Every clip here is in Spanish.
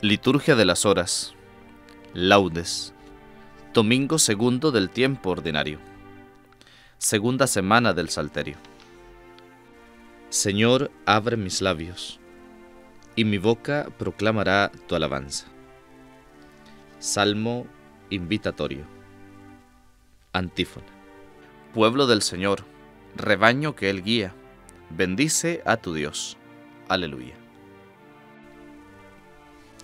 Liturgia de las Horas. Laudes. Domingo segundo del tiempo ordinario. Segunda semana del Salterio. Señor, abre mis labios, y mi boca proclamará tu alabanza. Salmo invitatorio. Antífona. Pueblo del Señor, rebaño que Él guía, bendice a tu Dios. Aleluya.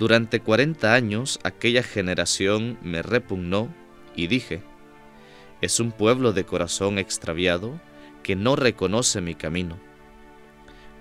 Durante cuarenta años aquella generación me repugnó y dije, es un pueblo de corazón extraviado que no reconoce mi camino.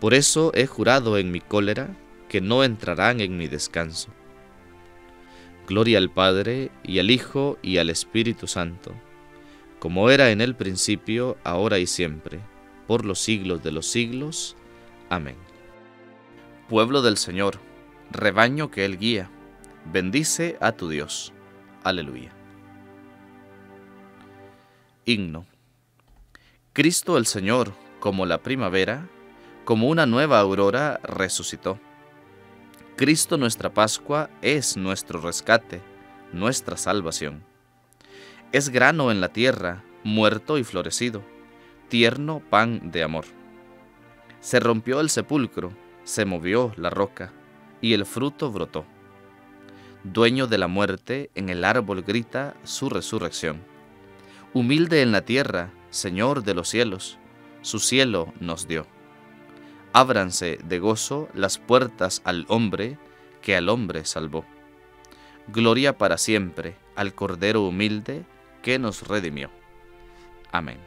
Por eso he jurado en mi cólera que no entrarán en mi descanso. Gloria al Padre y al Hijo y al Espíritu Santo, como era en el principio, ahora y siempre, por los siglos de los siglos. Amén. Pueblo del Señor, rebaño que Él guía, bendice a tu Dios. Aleluya. Himno. Cristo el Señor, como la primavera, como una nueva aurora, resucitó. Cristo nuestra Pascua es nuestro rescate, nuestra salvación. Es grano en la tierra, muerto y florecido, tierno pan de amor. Se rompió el sepulcro, se movió la roca, y el fruto brotó. Dueño de la muerte, en el árbol grita su resurrección. Humilde en la tierra, Señor de los cielos, su cielo nos dio. Ábranse de gozo las puertas al hombre que al hombre salvó. Gloria para siempre al Cordero humilde que nos redimió. Amén.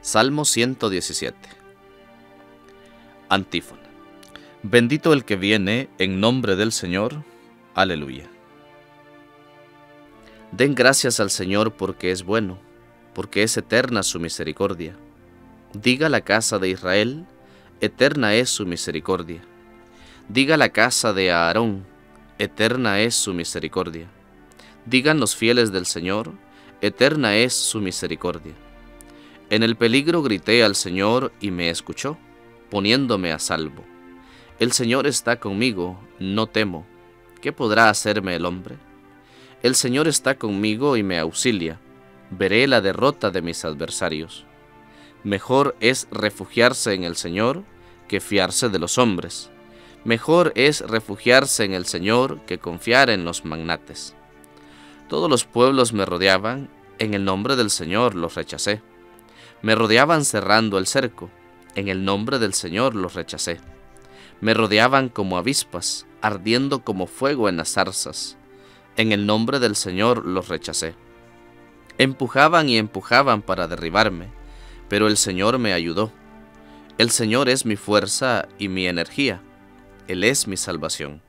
Salmo 117 Antífona. Bendito el que viene en nombre del Señor. Aleluya. Den gracias al Señor porque es bueno, porque es eterna su misericordia. Diga la casa de Israel, eterna es su misericordia. Diga la casa de Aarón, eterna es su misericordia. Digan los fieles del Señor, eterna es su misericordia. En el peligro grité al Señor y me escuchó poniéndome a salvo. El Señor está conmigo, no temo. ¿Qué podrá hacerme el hombre? El Señor está conmigo y me auxilia. Veré la derrota de mis adversarios. Mejor es refugiarse en el Señor que fiarse de los hombres. Mejor es refugiarse en el Señor que confiar en los magnates. Todos los pueblos me rodeaban, en el nombre del Señor los rechacé. Me rodeaban cerrando el cerco en el nombre del Señor los rechacé. Me rodeaban como avispas, ardiendo como fuego en las zarzas. En el nombre del Señor los rechacé. Empujaban y empujaban para derribarme, pero el Señor me ayudó. El Señor es mi fuerza y mi energía. Él es mi salvación.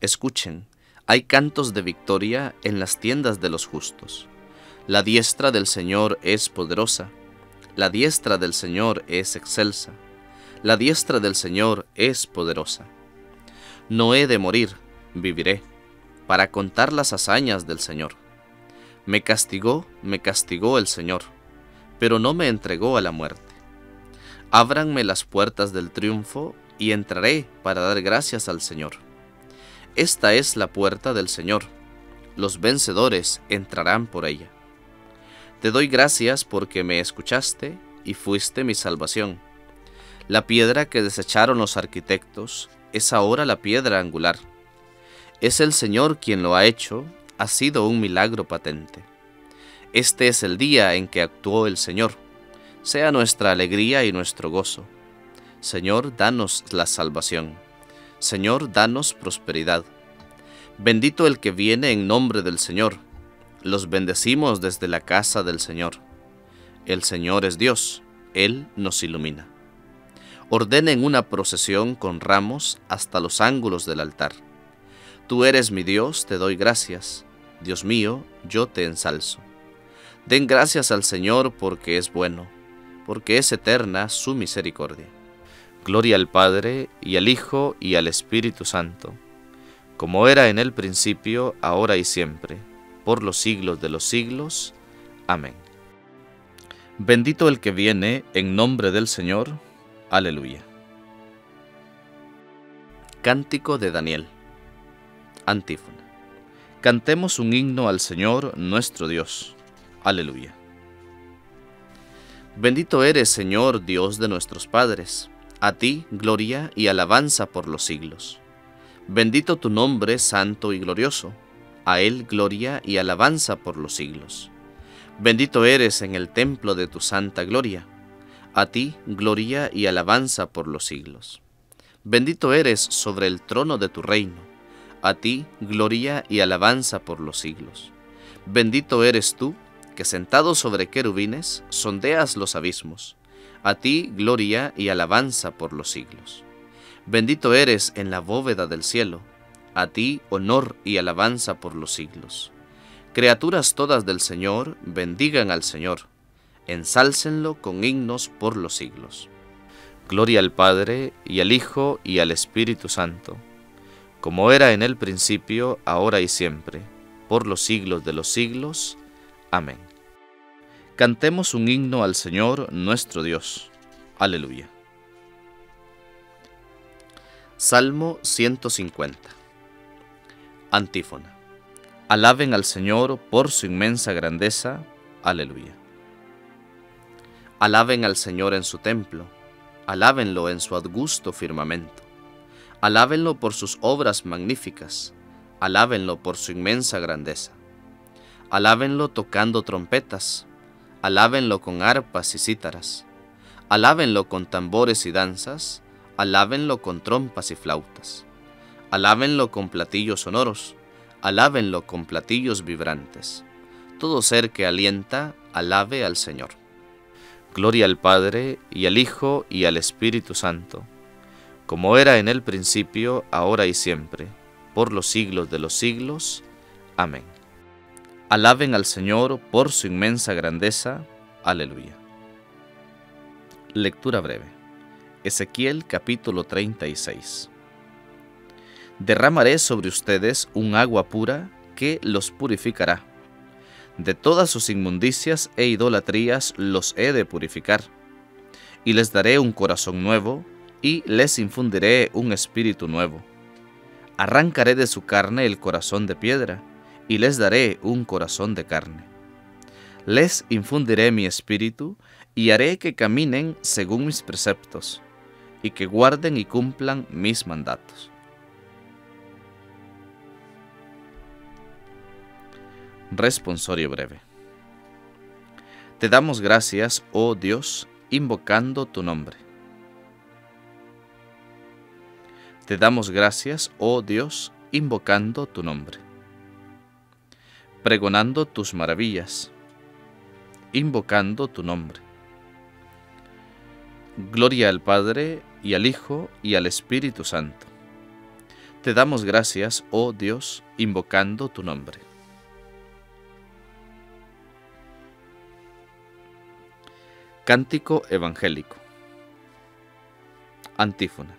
Escuchen, hay cantos de victoria en las tiendas de los justos. La diestra del Señor es poderosa la diestra del Señor es excelsa, la diestra del Señor es poderosa. No he de morir, viviré, para contar las hazañas del Señor. Me castigó, me castigó el Señor, pero no me entregó a la muerte. Ábranme las puertas del triunfo y entraré para dar gracias al Señor. Esta es la puerta del Señor, los vencedores entrarán por ella. Te doy gracias porque me escuchaste y fuiste mi salvación. La piedra que desecharon los arquitectos, es ahora la piedra angular. Es el Señor quien lo ha hecho, ha sido un milagro patente. Este es el día en que actuó el Señor. Sea nuestra alegría y nuestro gozo. Señor, danos la salvación. Señor, danos prosperidad. Bendito el que viene en nombre del Señor. Los bendecimos desde la casa del Señor. El Señor es Dios, Él nos ilumina. Ordenen una procesión con ramos hasta los ángulos del altar. Tú eres mi Dios, te doy gracias. Dios mío, yo te ensalzo. Den gracias al Señor porque es bueno, porque es eterna su misericordia. Gloria al Padre, y al Hijo, y al Espíritu Santo, como era en el principio, ahora y siempre, por los siglos de los siglos. Amén. Bendito el que viene en nombre del Señor. Aleluya. Cántico de Daniel. Antífona. Cantemos un himno al Señor nuestro Dios. Aleluya. Bendito eres, Señor, Dios de nuestros padres. A ti gloria y alabanza por los siglos. Bendito tu nombre, santo y glorioso. A él gloria y alabanza por los siglos. Bendito eres en el templo de tu santa gloria. A ti gloria y alabanza por los siglos. Bendito eres sobre el trono de tu reino. A ti gloria y alabanza por los siglos. Bendito eres tú, que sentado sobre querubines sondeas los abismos. A ti gloria y alabanza por los siglos. Bendito eres en la bóveda del cielo. A ti honor y alabanza por los siglos. Criaturas todas del Señor, bendigan al Señor, ensálcenlo con himnos por los siglos. Gloria al Padre, y al Hijo, y al Espíritu Santo, como era en el principio, ahora y siempre, por los siglos de los siglos. Amén. Cantemos un himno al Señor nuestro Dios. Aleluya. Salmo 150. Antífona. Alaben al Señor por su inmensa grandeza. Aleluya. Alaben al Señor en su templo. Alábenlo en su augusto firmamento. Alábenlo por sus obras magníficas. Alábenlo por su inmensa grandeza. Alábenlo tocando trompetas. Alábenlo con arpas y cítaras. Alábenlo con tambores y danzas. Alábenlo con trompas y flautas. Alábenlo con platillos sonoros alábenlo con platillos vibrantes. Todo ser que alienta, alabe al Señor. Gloria al Padre, y al Hijo, y al Espíritu Santo, como era en el principio, ahora y siempre, por los siglos de los siglos. Amén. Alaben al Señor por su inmensa grandeza. Aleluya. Lectura breve. Ezequiel capítulo 36 derramaré sobre ustedes un agua pura que los purificará. De todas sus inmundicias e idolatrías los he de purificar. Y les daré un corazón nuevo, y les infundiré un espíritu nuevo. Arrancaré de su carne el corazón de piedra, y les daré un corazón de carne. Les infundiré mi espíritu, y haré que caminen según mis preceptos, y que guarden y cumplan mis mandatos. Responsorio breve. Te damos gracias, oh Dios, invocando tu nombre. Te damos gracias, oh Dios, invocando tu nombre. Pregonando tus maravillas, invocando tu nombre. Gloria al Padre, y al Hijo, y al Espíritu Santo. Te damos gracias, oh Dios, invocando tu nombre. Cántico Evangélico. Antífona.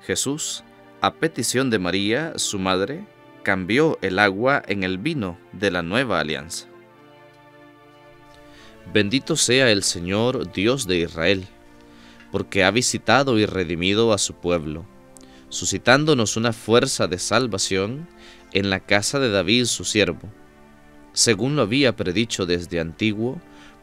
Jesús, a petición de María, su madre, cambió el agua en el vino de la nueva alianza. Bendito sea el Señor Dios de Israel, porque ha visitado y redimido a su pueblo, suscitándonos una fuerza de salvación en la casa de David su siervo, según lo había predicho desde antiguo,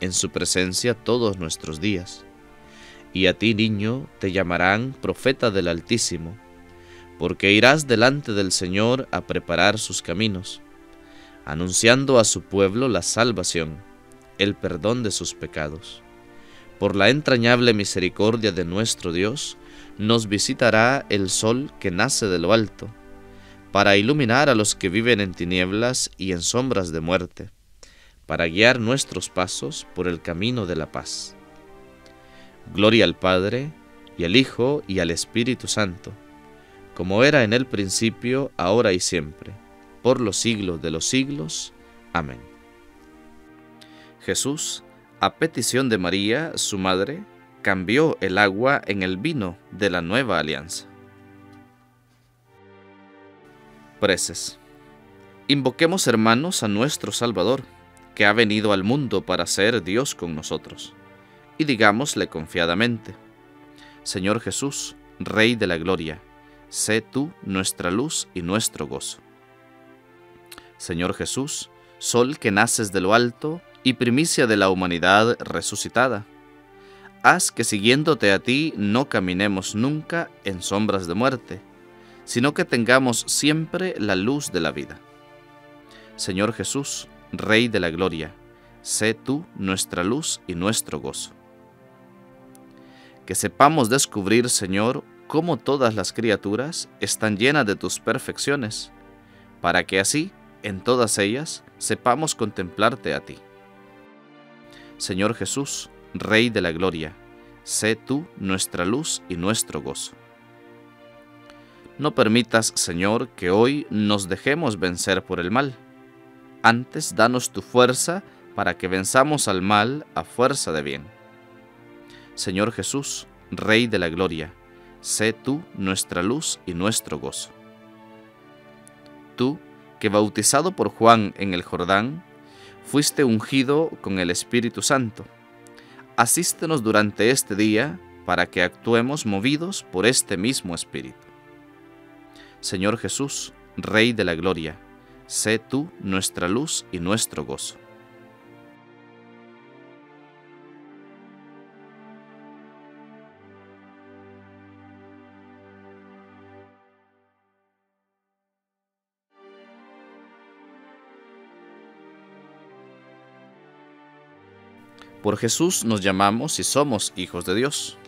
en su presencia todos nuestros días. Y a ti, niño, te llamarán profeta del Altísimo, porque irás delante del Señor a preparar sus caminos, anunciando a su pueblo la salvación, el perdón de sus pecados. Por la entrañable misericordia de nuestro Dios, nos visitará el sol que nace de lo alto, para iluminar a los que viven en tinieblas y en sombras de muerte, para guiar nuestros pasos por el camino de la paz. Gloria al Padre, y al Hijo, y al Espíritu Santo, como era en el principio, ahora y siempre, por los siglos de los siglos. Amén. Jesús, a petición de María, su madre, cambió el agua en el vino de la nueva alianza. Preces. Invoquemos hermanos a nuestro Salvador, que ha venido al mundo para ser Dios con nosotros, y digámosle confiadamente, Señor Jesús, Rey de la Gloria, sé tú nuestra luz y nuestro gozo. Señor Jesús, Sol que naces de lo alto y primicia de la humanidad resucitada, haz que siguiéndote a ti no caminemos nunca en sombras de muerte, sino que tengamos siempre la luz de la vida. Señor Jesús, Rey de la Gloria, sé tú nuestra luz y nuestro gozo. Que sepamos descubrir, Señor, cómo todas las criaturas están llenas de tus perfecciones, para que así, en todas ellas, sepamos contemplarte a ti. Señor Jesús, Rey de la Gloria, sé tú nuestra luz y nuestro gozo. No permitas, Señor, que hoy nos dejemos vencer por el mal. Antes, danos tu fuerza para que venzamos al mal a fuerza de bien. Señor Jesús, Rey de la Gloria, sé tú nuestra luz y nuestro gozo. Tú, que bautizado por Juan en el Jordán, fuiste ungido con el Espíritu Santo. Asístenos durante este día para que actuemos movidos por este mismo Espíritu. Señor Jesús, Rey de la Gloria, sé tú nuestra luz y nuestro gozo. Por Jesús nos llamamos y somos hijos de Dios.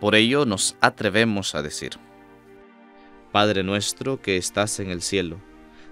Por ello nos atrevemos a decir, Padre nuestro que estás en el cielo,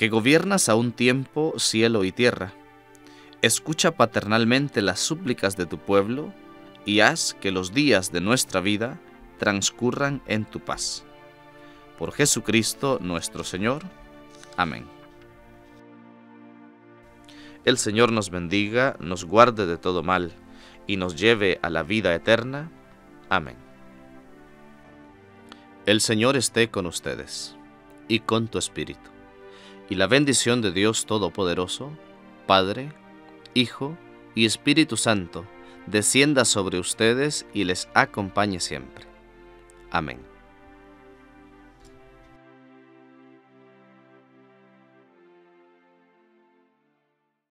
que gobiernas a un tiempo cielo y tierra, escucha paternalmente las súplicas de tu pueblo y haz que los días de nuestra vida transcurran en tu paz. Por Jesucristo nuestro Señor. Amén. El Señor nos bendiga, nos guarde de todo mal y nos lleve a la vida eterna. Amén. El Señor esté con ustedes y con tu espíritu. Y la bendición de Dios Todopoderoso, Padre, Hijo y Espíritu Santo, descienda sobre ustedes y les acompañe siempre. Amén.